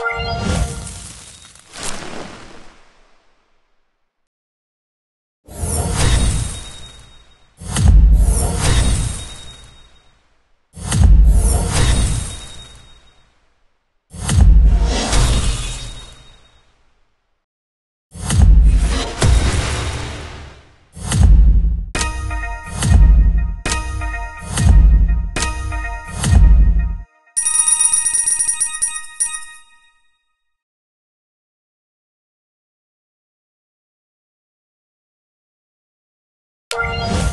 you Bye.